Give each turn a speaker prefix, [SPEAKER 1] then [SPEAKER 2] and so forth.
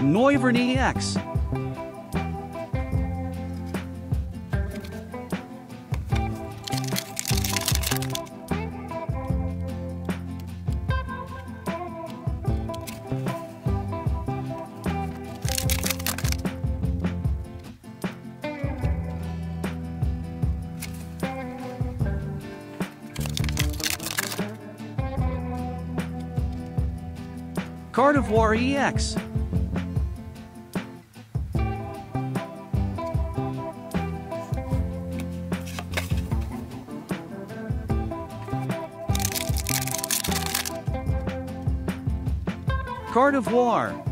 [SPEAKER 1] Noivern EX. Carnivore EX. Carnivore.